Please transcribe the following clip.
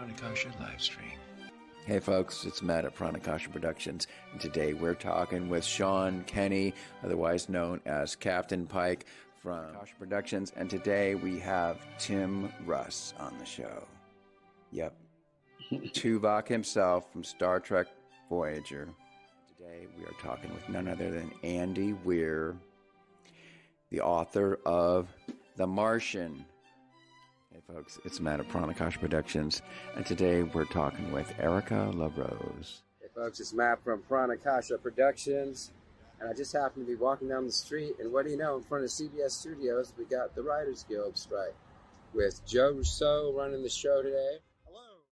Pranakasha live stream. Hey folks, it's Matt at Pranakasha Productions, and today we're talking with Sean Kenney, otherwise known as Captain Pike from Pranakasha Productions, and today we have Tim Russ on the show. Yep. Tuvok himself from Star Trek Voyager. Today we are talking with none other than Andy Weir, the author of The Martian. Folks, it's Matt at Pranakasha Productions, and today we're talking with Erica LaRose. Hey folks, it's Matt from Pranakasha Productions, and I just happened to be walking down the street, and what do you know, in front of CBS Studios, we got the Writers Guild strike with Joe Rousseau running the show today,